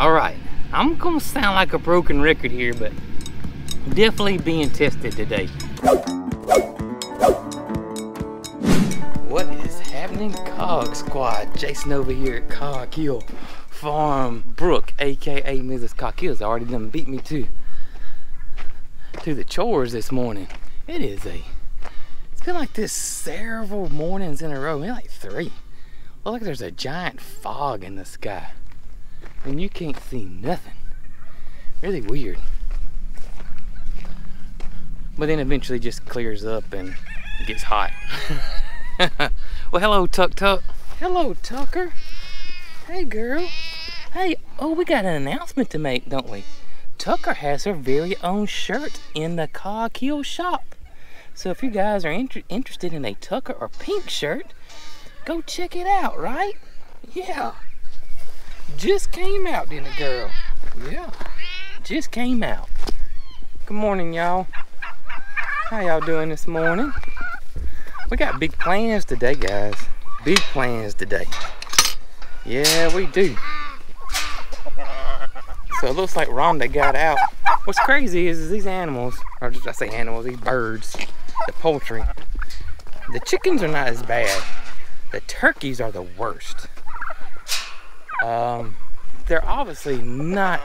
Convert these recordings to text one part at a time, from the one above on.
All right, I'm gonna sound like a broken record here, but definitely being tested today. What is happening, Cog Squad? Jason over here at Cog Hill Farm. Brooke, aka Mrs. Cog Hill's already done beat me to to the chores this morning. It is a, it's been like this several mornings in a row, maybe like three. Look like there's a giant fog in the sky and you can't see nothing. Really weird. But then eventually just clears up and gets hot. well, hello, Tuck Tuck. Hello, Tucker. Hey, girl. Hey, oh, we got an announcement to make, don't we? Tucker has her very own shirt in the Cog Hill shop. So if you guys are inter interested in a Tucker or Pink shirt, go check it out, right? Yeah. Just came out, didn't it, girl? Yeah. Just came out. Good morning, y'all. How y'all doing this morning? We got big plans today, guys. Big plans today. Yeah, we do. So it looks like Rhonda got out. What's crazy is, is these animals, or just I say animals, these birds, the poultry, the chickens are not as bad. The turkeys are the worst. Um, they're obviously not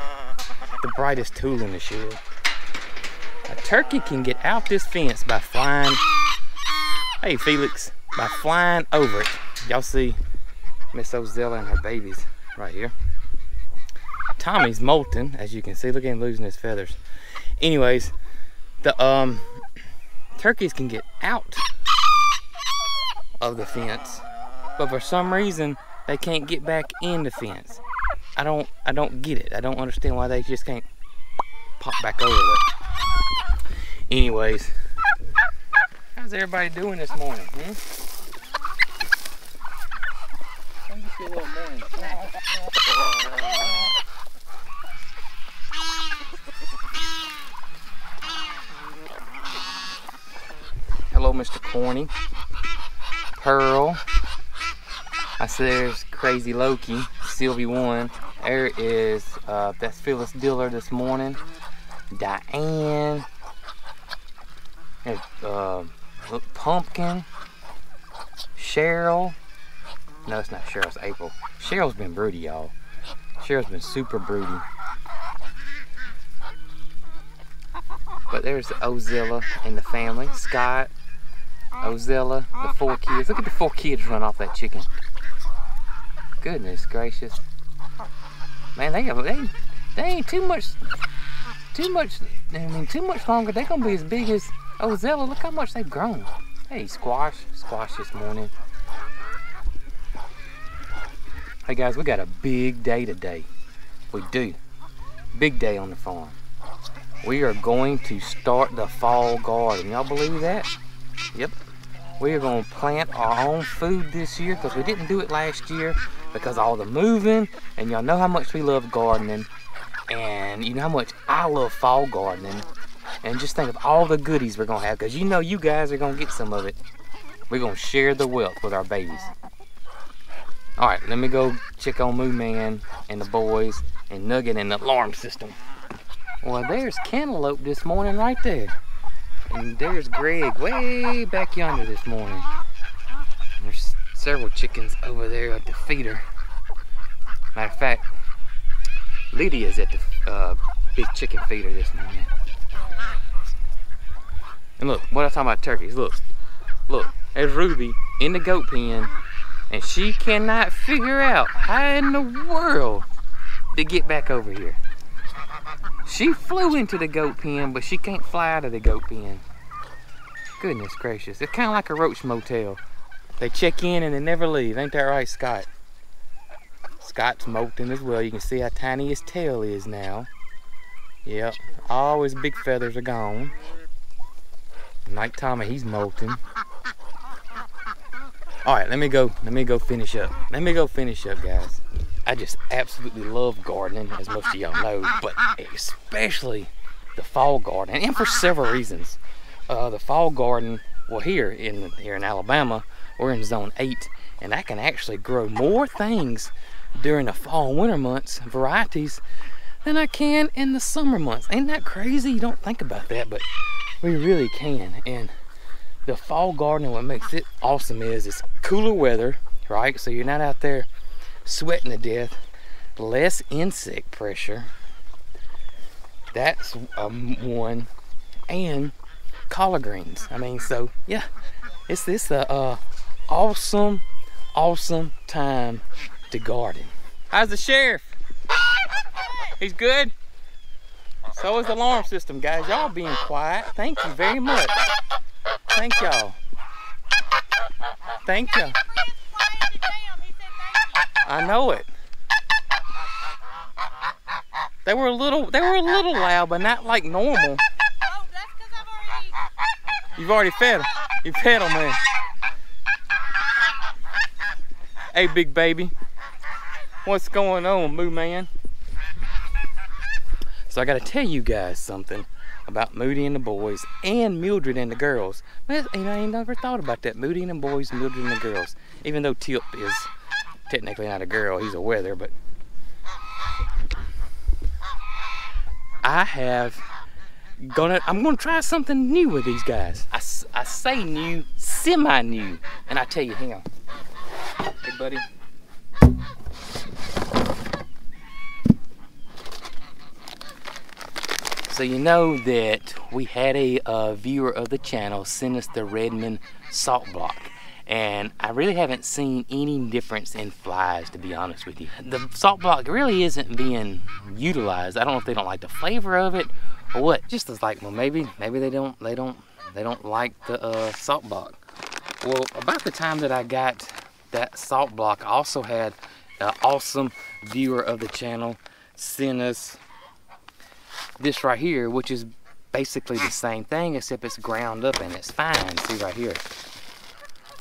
the brightest tool in the shed. A turkey can get out this fence by flying, hey Felix, by flying over it. Y'all see Miss Ozella and her babies right here. Tommy's molting, as you can see. Look at him losing his feathers. Anyways, the um turkeys can get out of the fence, but for some reason they can't get back in the fence. I don't I don't get it. I don't understand why they just can't pop back over it. Anyways, how's everybody doing this morning? Hmm? Hello, Mr. Corny. Pearl. I see there's Crazy Loki, Sylvie One. There is, uh, that's Phyllis Diller this morning. Diane. Uh, Pumpkin. Cheryl. No, it's not Cheryl, it's April. Cheryl's been broody, y'all. Cheryl's been super broody. But there's Ozilla and the family. Scott, Ozilla, the four kids. Look at the four kids run off that chicken goodness gracious. Man, they they they ain't too much too much I mean too much longer. They're gonna be as big as Ozella. Look how much they've grown. Hey, squash, squash this morning. Hey guys, we got a big day today. We do. Big day on the farm. We are going to start the fall garden. Y'all believe that? Yep. We are going to plant our own food this year because we didn't do it last year because all the moving and y'all know how much we love gardening and you know how much I love fall gardening and just think of all the goodies we're gonna have because you know you guys are gonna get some of it. We're gonna share the wealth with our babies. All right let me go check on Moo Man and the boys and Nugget and the alarm system. Well there's Cantaloupe this morning right there and there's Greg way back yonder this morning several chickens over there at the feeder. Matter of fact, Lydia's at the uh, big chicken feeder this morning. And look, what I'm talking about turkeys, look, look, there's Ruby in the goat pen and she cannot figure out how in the world to get back over here. She flew into the goat pen, but she can't fly out of the goat pen. Goodness gracious, it's kind of like a roach motel. They check in and they never leave. Ain't that right, Scott? Scott's molting as well. You can see how tiny his tail is now. Yep, all his big feathers are gone. Night Tommy, he's molting. All right, let me go. Let me go finish up. Let me go finish up, guys. I just absolutely love gardening, as most of y'all know, but especially the fall garden, and for several reasons. Uh, the fall garden, well, here in here in Alabama, we're in zone 8 and I can actually grow more things during the fall and winter months, varieties, than I can in the summer months. Ain't that crazy? You don't think about that, but we really can. And the fall gardening, what makes it awesome is it's cooler weather, right? So you're not out there sweating to death, less insect pressure. That's um, one. And collard greens. I mean, so yeah, it's this uh, uh, awesome, awesome time to garden. How's the sheriff? He's good? So is the alarm system, guys. Y'all being quiet. Thank you very much. Thank y'all. Thank you. I know it. They were a little they were a little loud, but not like normal. You've already fed them. You fed them, man. Hey, big baby. What's going on, Moo Man? So I got to tell you guys something about Moody and the boys and Mildred and the girls. Know, I ain't never thought about that. Moody and the boys, Mildred and the girls. Even though Tip is technically not a girl, he's a wether, but I have gonna I'm gonna try something new with these guys. I, I say new, semi-new, and I tell you, hang on. Hey, buddy. So you know that we had a uh, viewer of the channel send us the Redmond salt block and I really haven't seen any difference in flies to be honest with you. The salt block really isn't being utilized. I don't know if they don't like the flavor of it or what. Just as like, well maybe maybe they don't they don't they don't like the uh, salt block. Well, about the time that I got that salt block, I also had an awesome viewer of the channel send us this right here, which is basically the same thing except it's ground up and it's fine. See right here.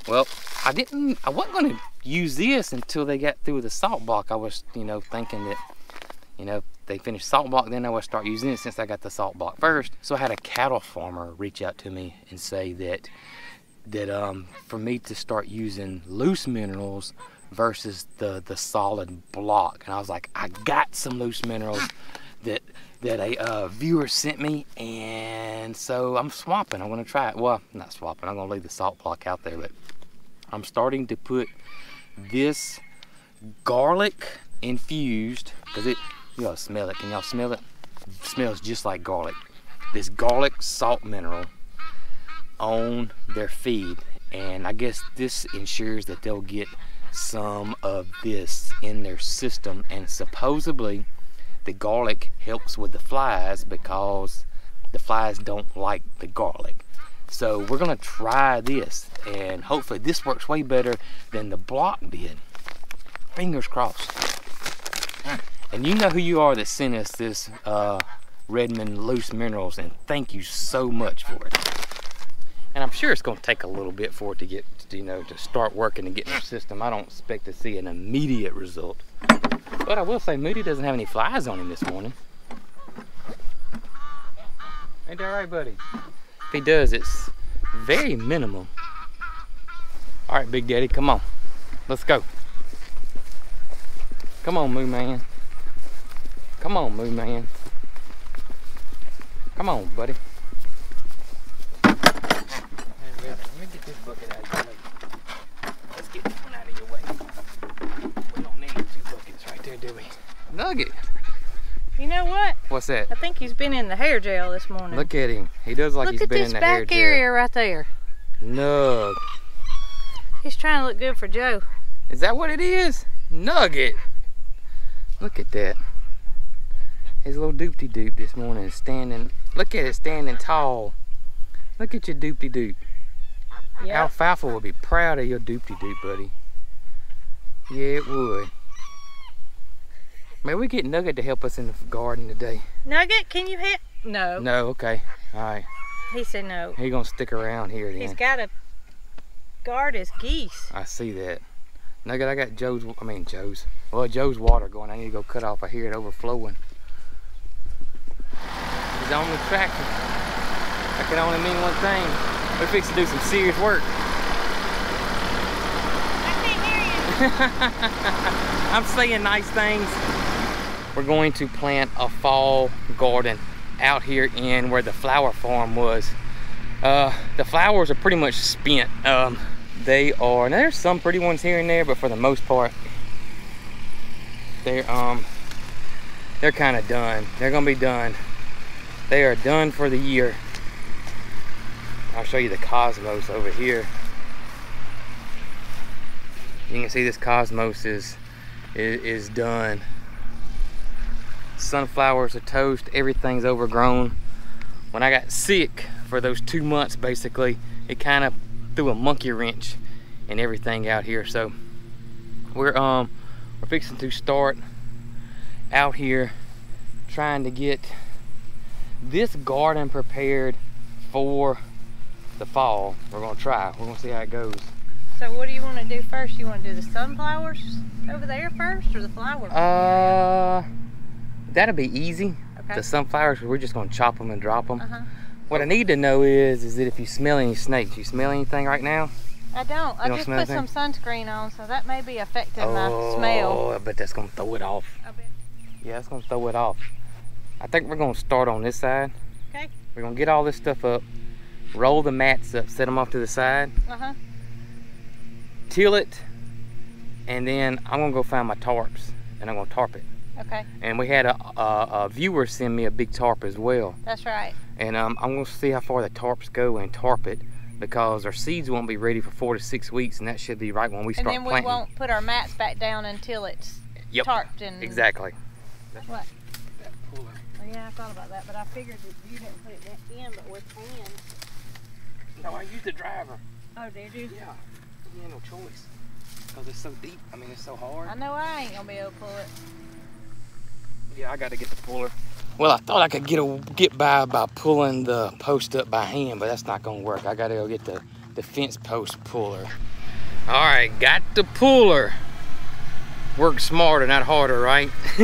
Well, I didn't, I wasn't going to use this until they got through the salt block. I was, you know, thinking that, you know, they finished salt block, then I would start using it since I got the salt block first. So I had a cattle farmer reach out to me and say that, that um, for me to start using loose minerals versus the, the solid block. And I was like, I got some loose minerals that that a uh, viewer sent me and so I'm swapping. I'm gonna try it. Well not swapping. I'm gonna leave the salt block out there but I'm starting to put this garlic infused because it you all smell it. Can y'all smell it? it smells just like garlic. This garlic salt mineral on their feed and I guess this ensures that they'll get some of this in their system and supposedly the garlic helps with the flies because the flies don't like the garlic so we're gonna try this and hopefully this works way better than the block did. Fingers crossed. And you know who you are that sent us this uh, Redmond Loose Minerals and thank you so much for it. And I'm sure it's gonna take a little bit for it to get, you know, to start working and get in the system. I don't expect to see an immediate result. But I will say Moody doesn't have any flies on him this morning. Ain't that right, buddy? If he does, it's very minimal. All right, Big Daddy, come on. Let's go. Come on, Moo Man. Come on, Moo Man. Come on, buddy. Let me get this bucket out of your way. Let's get this one out of your way. We don't need two buckets right there, do we? Nugget. You know what? What's that? I think he's been in the hair jail this morning. Look at him. He does like Look he's been in the hair. Look at this back area right there. Nug. He's trying to look good for Joe. Is that what it is? Nugget. Look at that. His little doopty doop this morning is standing. Look at it standing tall. Look at your doopty doop. Yep. Alfalfa would be proud of your doopty doop, buddy. Yeah, it would. Maybe we get Nugget to help us in the garden today. Nugget, can you help? No. No, okay. All right. He said no. He gonna stick around here then. He's got to guard his geese. I see that. Nugget, I got Joe's, I mean Joe's, well Joe's water going. I need to go cut off. I hear it overflowing. He's on the tractor. That can only mean one thing. We're fixing to do some serious work. I can't hear you. I'm saying nice things. We're going to plant a fall garden out here in where the flower farm was. Uh, the flowers are pretty much spent. Um, they are, now there's some pretty ones here and there, but for the most part, they're, um, they're kind of done. They're gonna be done. They are done for the year. I'll show you the cosmos over here. You can see this cosmos is, is, is done. Sunflowers are toast, everything's overgrown. When I got sick for those two months, basically, it kind of threw a monkey wrench in everything out here. So we're um we're fixing to start out here trying to get this garden prepared for the fall. We're gonna try. We're gonna see how it goes. So what do you want to do first? You want to do the sunflowers over there first or the flowers? Uh, that'll be easy. okay. The sunflowers, we're just gonna chop them and drop them. Uh-huh. What I need to know is, is that if you smell any snakes, you smell anything right now? I don't. I don't just put some sunscreen on, so that may be affecting my smell. Oh, I bet that's gonna throw it off. Yeah, it's gonna throw it off. I think we're gonna start on this side. Okay. We're gonna get all this stuff up, roll the mats up, set them off to the side, Uh-huh. till it, and then I'm gonna go find my tarps and I'm gonna tarp it. Okay. And we had a, a, a viewer send me a big tarp as well. That's right. And um, I'm gonna see how far the tarps go and tarp it because our seeds won't be ready for four to six weeks and that should be right when we start. And then we planting. won't put our mats back down until it's Yep, tarped and exactly. What? Oh, yeah, I thought about that, but I figured that you didn't put it in, but with hands. No, I used the driver. Oh, did you? Yeah, You had no choice because it's so deep. I mean, it's so hard. I know I ain't gonna be able to pull it. Yeah, I got to get the puller. Well, I thought I could get a, get by by pulling the post up by hand, but that's not gonna work. I gotta go get the, the fence post puller. All right, got the puller. Work smarter, not harder, right?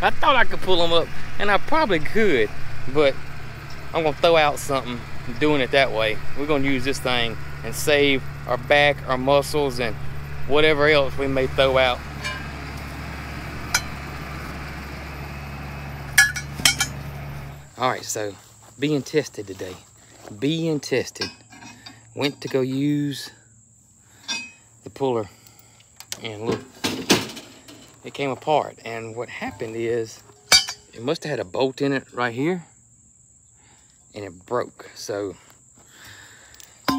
I thought I could pull them up, and I probably could, but I'm gonna throw out something doing it that way. We're gonna use this thing and save our back, our muscles, and whatever else we may throw out. All right, so being tested today. Being tested. Went to go use the puller and look, it came apart. And what happened is it must have had a bolt in it right here and it broke. So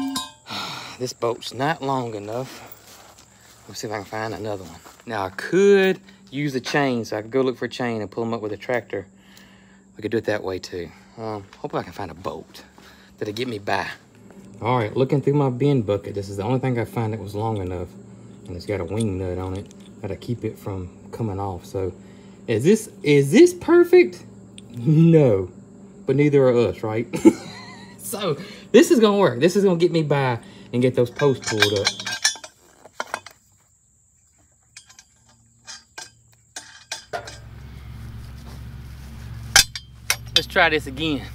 this bolt's not long enough. Let's see if I can find another one. Now I could use a chain, so I could go look for a chain and pull them up with a tractor. We could do it that way too. Um, hopefully I can find a bolt that'll get me by. All right, looking through my bin bucket, this is the only thing I find that was long enough. And it's got a wing nut on it. Gotta keep it from coming off. So is this is this perfect? No. But neither are us, right? so this is gonna work. This is gonna get me by and get those posts pulled up. Try this again.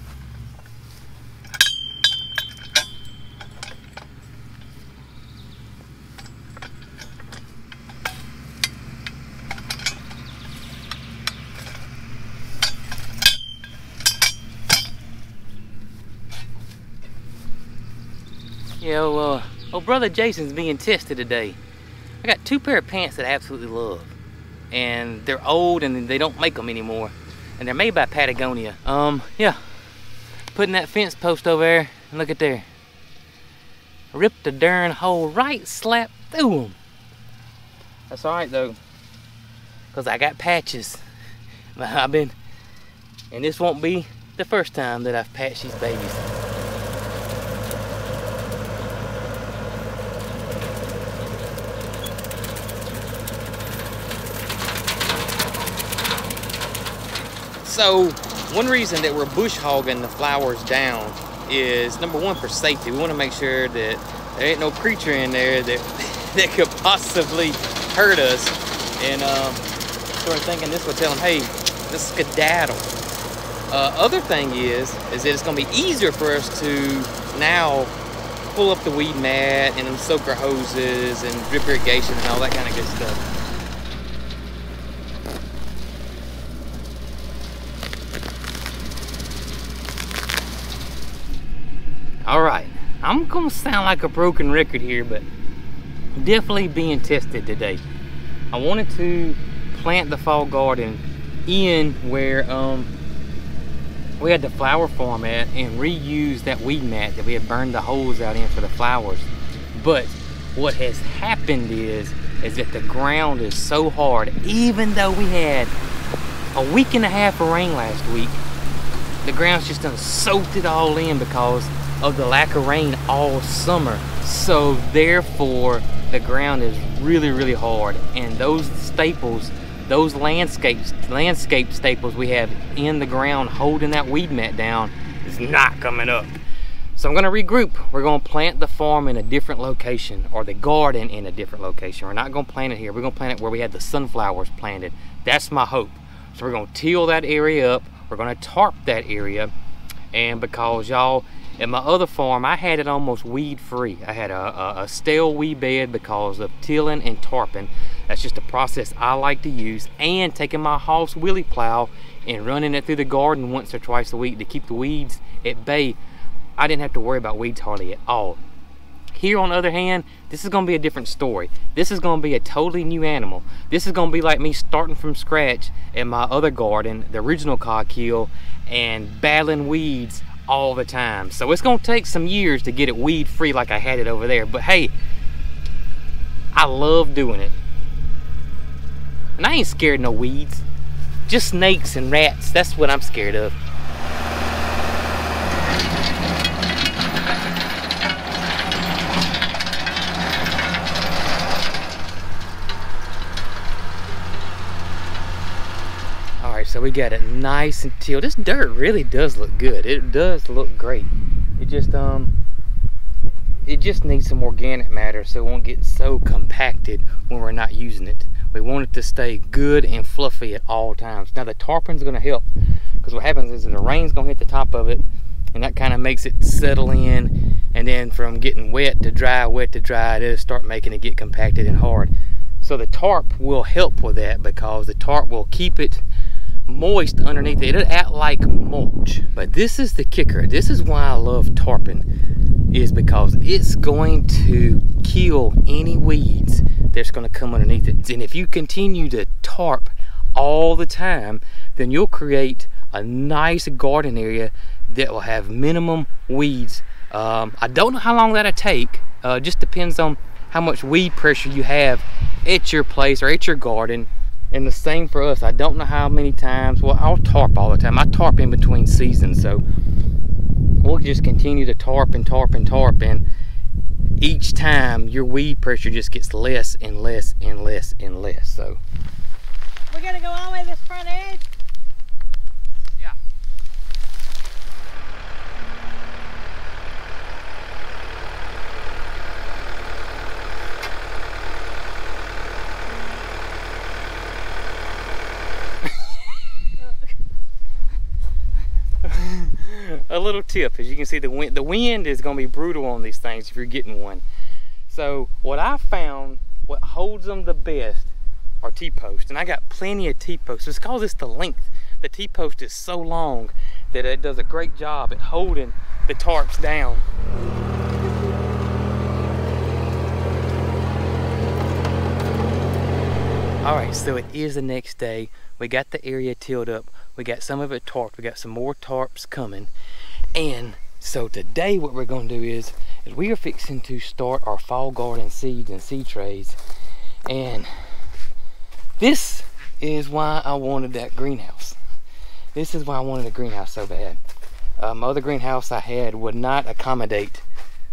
Yeah, well, uh, oh, brother Jason's being tested today. I got two pair of pants that I absolutely love. And they're old and they don't make them anymore. And they're made by Patagonia. Um, yeah. Putting that fence post over there, and look at there. Ripped the darn hole right slap through them. That's alright though. Cause I got patches. I've been, and this won't be the first time that I've patched these babies. So, one reason that we're bush hogging the flowers down is number one for safety. We want to make sure that there ain't no creature in there that that could possibly hurt us. And um, sort of thinking this would tell them, hey, let's skedaddle. Uh, other thing is, is that it's going to be easier for us to now pull up the weed mat and soaker hoses and drip irrigation and all that kind of good stuff. All right, I'm gonna sound like a broken record here, but definitely being tested today. I wanted to plant the fall garden in where um, we had the flower farm at and reuse that weed mat that we had burned the holes out in for the flowers. But what has happened is, is that the ground is so hard, even though we had a week and a half of rain last week, the ground's just done soaked it all in because of the lack of rain all summer. So therefore, the ground is really, really hard. And those staples, those landscapes, landscape staples we have in the ground holding that weed mat down is not coming up. So I'm gonna regroup. We're gonna plant the farm in a different location or the garden in a different location. We're not gonna plant it here. We're gonna plant it where we had the sunflowers planted. That's my hope. So we're gonna till that area up. We're gonna tarp that area. And because y'all, at my other farm, I had it almost weed free. I had a, a, a, stale weed bed because of tilling and tarping. That's just a process I like to use. And taking my Hoss wheelie plow and running it through the garden once or twice a week to keep the weeds at bay. I didn't have to worry about weeds hardly at all. Here on the other hand, this is gonna be a different story. This is gonna be a totally new animal. This is gonna be like me starting from scratch in my other garden, the original Cog Hill, and battling weeds all the time. So it's gonna take some years to get it weed free like I had it over there. But hey, I love doing it. And I ain't scared no weeds. Just snakes and rats, that's what I'm scared of. so we got it nice and tilled. This dirt really does look good. It does look great. It just um it just needs some organic matter so it won't get so compacted when we're not using it. We want it to stay good and fluffy at all times. Now the tarpin's gonna help because what happens is the rain's gonna hit the top of it and that kind of makes it settle in and then from getting wet to dry, wet to dry, it'll start making it get compacted and hard. So the tarp will help with that because the tarp will keep it moist underneath it. It'll act like mulch. But this is the kicker. This is why I love tarping is because it's going to kill any weeds that's going to come underneath it. And if you continue to tarp all the time, then you'll create a nice garden area that will have minimum weeds. Um, I don't know how long that'll take. Uh, just depends on how much weed pressure you have at your place or at your garden and the same for us. I don't know how many times. Well, I'll tarp all the time. I tarp in between seasons, so we'll just continue to tarp and tarp and tarp, and each time your weed pressure just gets less and less and less and less. So we're gonna go all the way to this front edge. A little tip as you can see the wind the wind is going to be brutal on these things if you're getting one. So what I found what holds them the best are T-posts and I got plenty of T-posts. It's because it's the length. The T-post is so long that it does a great job at holding the tarps down. All right so it is the next day we got the area tilled up we got some of it tarped. We got some more tarps coming. And so today what we're going to do is, is we are fixing to start our fall garden seeds and seed trays. And this is why I wanted that greenhouse. This is why I wanted a greenhouse so bad. Uh, my other greenhouse I had would not accommodate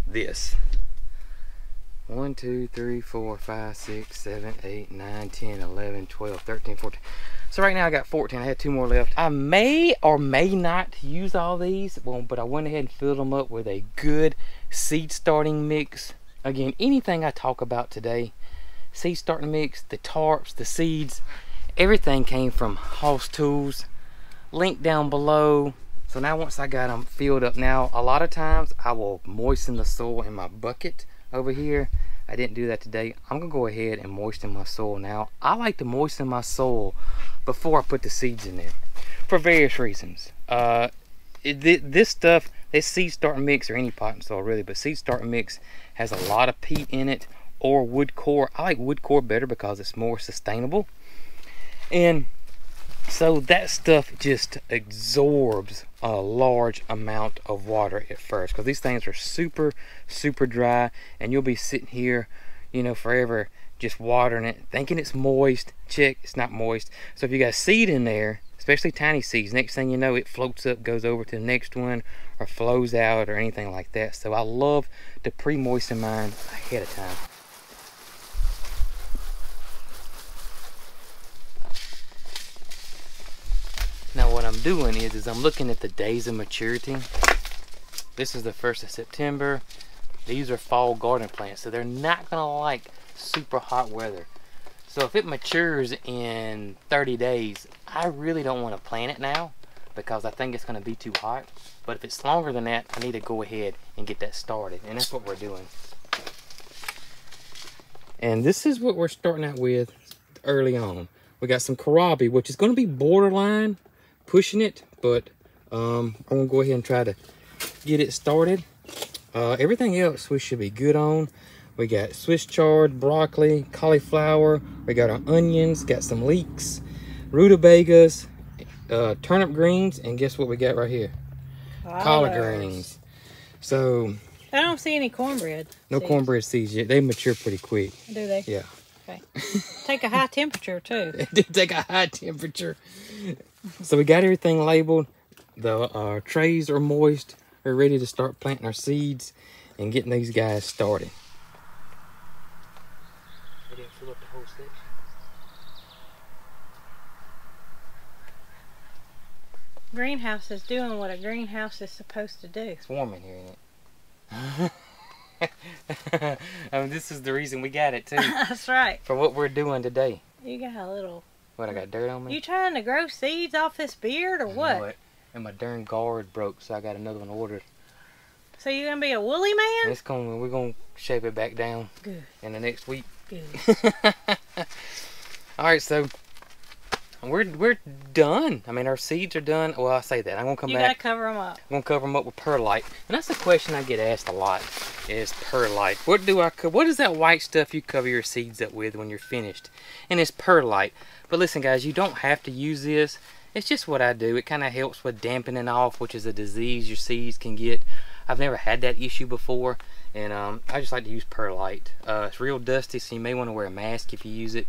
this. 1, 2, 3, 4, 5, 6, 7, 8, 9, 10, 11, 12, 13, 14. So right now I got 14. I had two more left. I may or may not use all these, well, but I went ahead and filled them up with a good seed starting mix. Again, anything I talk about today, seed starting mix, the tarps, the seeds, everything came from Hoss Tools. Link down below. So now once I got them filled up, now a lot of times I will moisten the soil in my bucket over here. I didn't do that today. I'm gonna go ahead and moisten my soil now. I like to moisten my soil before I put the seeds in there for various reasons. Uh, it, this stuff, this seed start mix or any potting soil really, but seed start mix has a lot of peat in it or wood core. I like wood core better because it's more sustainable. And so that stuff just absorbs a large amount of water at first because these things are super, super dry and you'll be sitting here, you know, forever just watering it, thinking it's moist. Check, it's not moist. So if you got seed in there, especially tiny seeds, next thing you know, it floats up, goes over to the next one or flows out or anything like that. So I love to pre-moisten mine ahead of time. What I'm doing is, is I'm looking at the days of maturity. This is the 1st of September. These are fall garden plants, so they're not gonna like super hot weather. So if it matures in 30 days, I really don't want to plant it now because I think it's to be too hot. But if it's longer than that, I need to go ahead and get that started. And that's what we're doing. And this is what we're starting out with early on. We got some kohlrabi, which is to be borderline pushing it, but um, I'm going to go ahead and try to get it started. Uh, everything else we should be good on. We got Swiss chard, broccoli, cauliflower. We got our onions, got some leeks, rutabagas, uh, turnip greens, and guess what we got right here? Collard greens. So. I don't see any cornbread. No seeds. cornbread seeds yet. They mature pretty quick. Do they? Yeah. Okay. Take a high temperature too. Take a high temperature. So we got everything labeled. The uh, trays are moist. We're ready to start planting our seeds and getting these guys started. didn't fill up the whole stitch. greenhouse is doing what a greenhouse is supposed to do. It's warm in here, isn't it? I mean, this is the reason we got it too. That's right. For what we're doing today. You got a little. What I got dirt on me? You trying to grow seeds off this beard or what? And my darn guard broke, so I got another one ordered. So you're gonna be a woolly man? It's going. We're gonna shape it back down. Good. In the next week. Good. All right, so we're we're done. I mean, our seeds are done. Well, I say that. I'm gonna come you back. You gotta cover them up. I'm gonna cover them up with perlite, and that's the question I get asked a lot. Is perlite? What do I? What is that white stuff you cover your seeds up with when you're finished? And it's perlite. But listen, guys, you don't have to use this. It's just what I do. It kind of helps with dampening off, which is a disease your seeds can get. I've never had that issue before, and um, I just like to use perlite. Uh, it's real dusty, so you may want to wear a mask if you use it.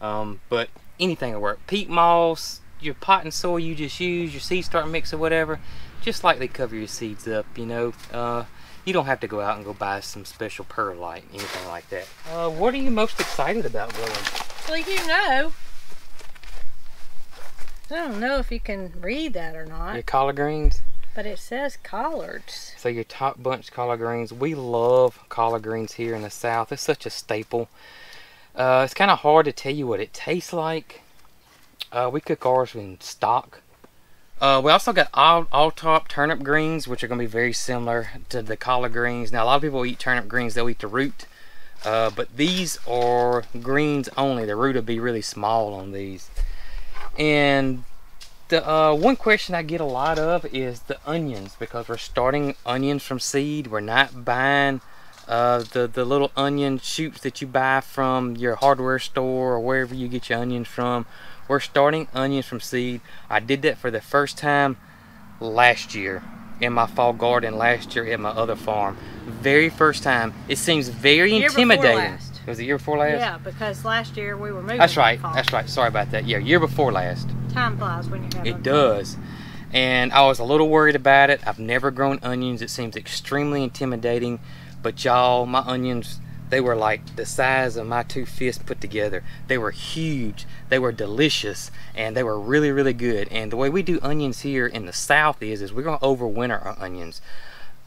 Um, but anything will work. Peat moss, your potting soil you just use, your seed start mix or whatever, just lightly cover your seeds up, you know. Uh, you don't have to go out and go buy some special perlite, anything like that. Uh, what are you most excited about growing? Well, you know. I don't know if you can read that or not. Your collard greens? But it says collards. So your top bunch collard greens. We love collard greens here in the South. It's such a staple. Uh, it's kind of hard to tell you what it tastes like. Uh, we cook ours in stock. Uh, we also got all, all top turnip greens, which are going to be very similar to the collard greens. Now, a lot of people eat turnip greens, they'll eat the root. Uh, but these are greens only. The root will be really small on these. And the uh, one question I get a lot of is the onions because we're starting onions from seed. We're not buying uh, the, the little onion shoots that you buy from your hardware store or wherever you get your onions from. We're starting onions from seed. I did that for the first time last year in my fall garden last year at my other farm. Very first time. It seems very year intimidating. Was the year before last? Yeah, because last year we were moving. That's right. That's right. Sorry about that. Yeah, year before last. Time flies when you're having It does. And I was a little worried about it. I've never grown onions. It seems extremely intimidating. But y'all, my onions, they were like the size of my two fists put together. They were huge, they were delicious, and they were really, really good. And the way we do onions here in the south is, is we're gonna overwinter our onions.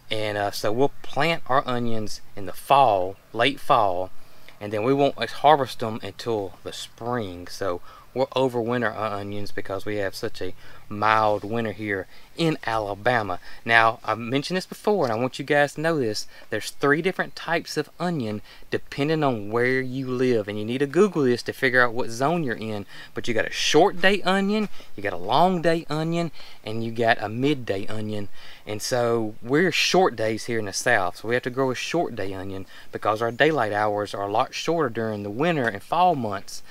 And uh, so we'll plant our onions in the fall, late fall, and then we won't harvest them until the spring. So overwinter our uh, onions because we have such a mild winter here in Alabama. Now, I've mentioned this before and I want you guys to know this. There's three different types of onion depending on where you live. And you need to Google this to figure out what zone you're in. But you got a short day onion, you got a long day onion, and you got a midday onion. And so we're short days here in the south. So we have to grow a short day onion because our daylight hours are a lot shorter during the winter and fall months.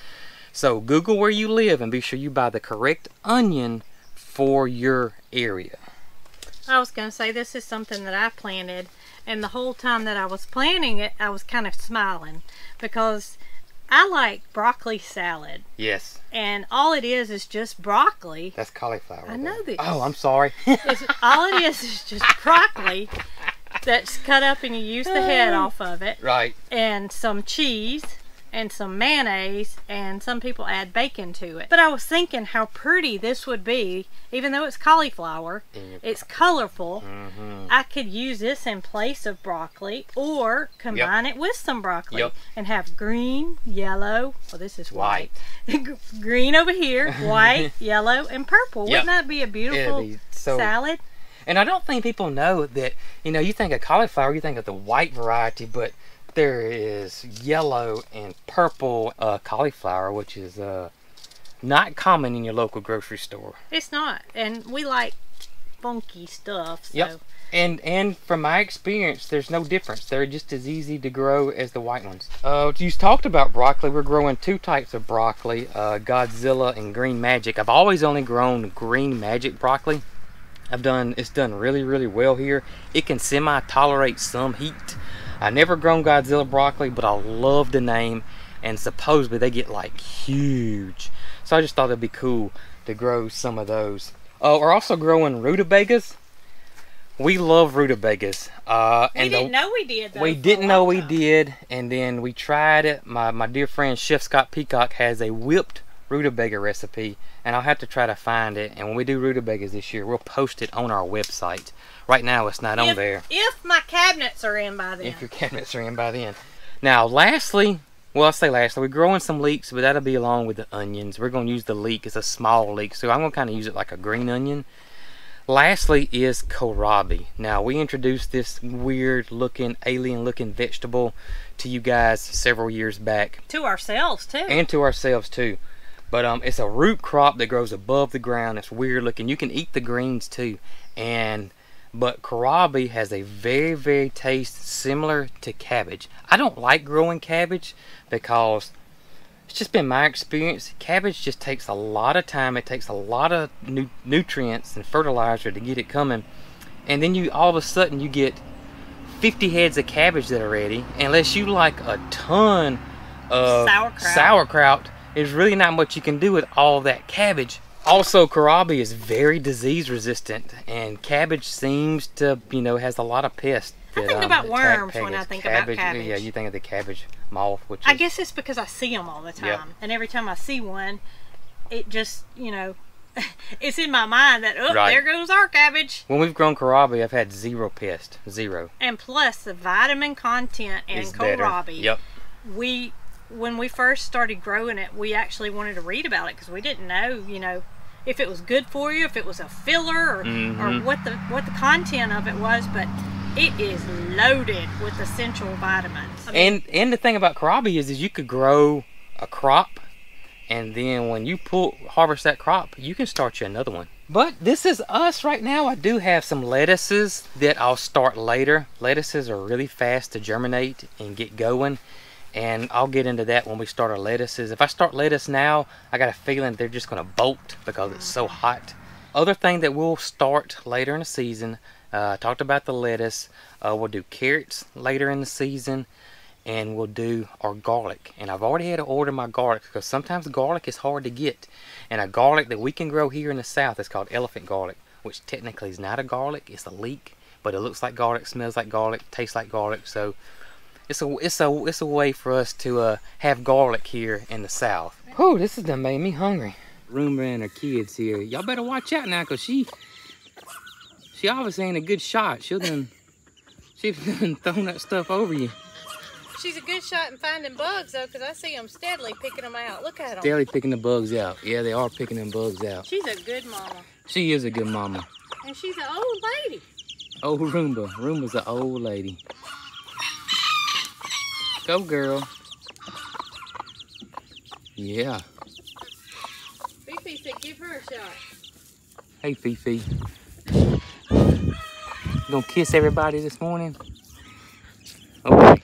So Google where you live and be sure you buy the correct onion for your area. I was going to say this is something that I planted and the whole time that I was planting it I was kind of smiling because I like broccoli salad Yes, and all it is is just broccoli. that's cauliflower. I know this. Oh, I'm sorry. All it is is just broccoli that's cut up and you use the head off of it right. and some cheese and some mayonnaise and some people add bacon to it. But I was thinking how pretty this would be even though it's cauliflower. It's colorful. Mhm. I could use this in place of broccoli or combine it with some broccoli Yep. and have green, yellow. Well, this is White. white. green over here, white, yellow, and purple. Yep. Wouldn't that be a beautiful be so salad? And I don't think people know that, you know, you think of cauliflower, you think of the white variety, but there is yellow and purple uh, cauliflower, which is uh, not common in your local grocery store. It's not. And we like funky stuff. So. Yep. And and from my experience, there's no difference. They're just as easy to grow as the white ones. Uh, you talked about broccoli. We're growing two types of broccoli, uh, Godzilla and Green Magic. I've always only grown Green Magic broccoli. I've done it's done really really well here. It can semi tolerate some heat. I never grown Godzilla broccoli, but I love the name, and supposedly they get like huge. So I just thought it'd be cool to grow some of those. Uh, we're also growing rutabagas. We love rutabagas. Uh, We and didn't know we did. Though, we didn't know we did, and then we tried it. My my dear friend Chef Scott Peacock has a whipped rutabaga recipe, and I'll have to try to find it. And when we do rutabagas this year, we'll post it on our website. Right now, it's not on there. If my cabinets are in by then. If your cabinets are in by then. Now, lastly, well, I'll say lastly, we're growing some leeks, but that'll be along with the onions. We're going to use the leek. It's a small leek, so I'm going to kind of use it like a green onion. Lastly is kohlrabi. Now, we introduced this weird looking, alien looking vegetable to you guys several years back to ourselves too. and to ourselves too. But um, it's a root crop that grows above the ground. It's weird looking. You can eat the greens too. And but kohlrabi has a very very taste similar to cabbage. I don't like growing cabbage because it's just been my experience. Cabbage just takes a lot of time. It takes a lot of nu- nutrients and fertilizer to get it coming. And then you all of a sudden you get 50 heads of cabbage that are ready. Unless you like a ton of Sauerkraut. sauerkraut, there's really not much you can do with all that cabbage. Also, kohlrabi is very disease resistant, and cabbage seems to, you know, has a lot of pests. I that, think um, about worms when I cabbage. think about cabbage. Yeah, you think of the cabbage moth, which I is, guess it's because I see them all the time, Yep. and every time I see one, it just you know, it's in my mind that oh, Right. there goes our cabbage. when we've grown kohlrabi, I've had zero pest, zero. And plus the vitamin content in kohlrabi. Yep. We when we first started growing it, we actually wanted to read about it because we didn't know, you know, if it was good for you, if it was a filler, or, or Mhm. what the what the content of it was. But it is loaded with essential vitamins. I mean, And and the thing about kohlrabi is, is you could grow a crop, and then when you pull harvest that crop, you can start you another one. But this is us right now. I do have some lettuces that I'll start later. Lettuces are really fast to germinate and get going. And I'll get into that when we start our lettuces. If I start lettuce now, I got a feeling they're just going to bolt because it's so hot. Other thing that we'll start later in the season, uh, I talked about the lettuce. Uh, we'll do carrots later in the season and we'll do our garlic. And I've already had to order my garlic because sometimes garlic is hard to get. And a garlic that we can grow here in the south is called elephant garlic, which technically is not a garlic, it's a leek, but it looks like garlic, smells like garlic, tastes like garlic. So it's a it's a it's a way for us to uh, have garlic here in the South. Oh, this is done made me hungry. Rumor and her kids here. Y'all better watch out now, cause she she obviously ain't a good shot. She'll done she done thrown that stuff over you. She's a good shot in finding bugs though, cause I see them steadily picking them out. Look at them. Steadily picking the bugs out. Yeah, they are picking them bugs out. She's a good mama. She is a good mama. And she's an old lady. Old Roomba. Roomba's an old lady. Go, girl. Yeah. Fifi said give her a shot. Hey, Fifi. Gonna kiss everybody this morning? Okay.